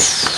Peace.